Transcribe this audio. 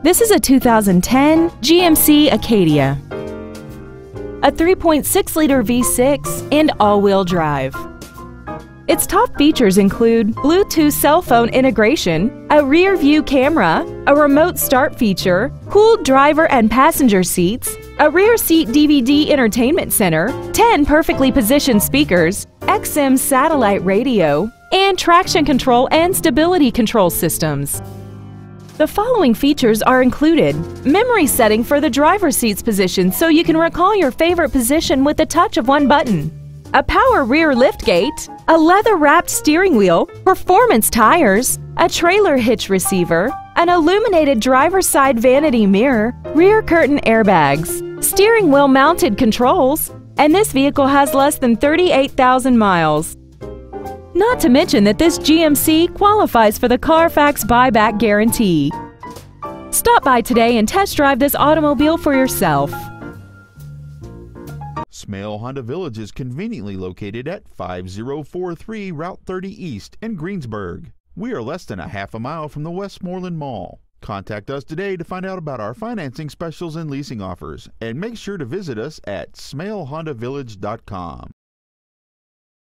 This is a 2010 GMC Acadia. A 3.6-liter V6 and all-wheel drive. Its top features include Bluetooth cell phone integration, a rear view camera, a remote start feature, cooled driver and passenger seats, a rear seat DVD entertainment center, 10 perfectly positioned speakers, XM satellite radio, and traction control and stability control systems. The following features are included. Memory setting for the driver's seat's position so you can recall your favorite position with the touch of one button. A power rear liftgate, a leather-wrapped steering wheel, performance tires, a trailer hitch receiver, an illuminated driver's side vanity mirror, rear curtain airbags, steering wheel mounted controls, and this vehicle has less than 38,000 miles. Not to mention that this GMC qualifies for the Carfax buyback guarantee. Stop by today and test drive this automobile for yourself. Smail Honda Village is conveniently located at 5043 Route 30 East in Greensburg. We are less than a half a mile from the Westmoreland Mall. Contact us today to find out about our financing specials and leasing offers, and make sure to visit us at smailhondavillage.com.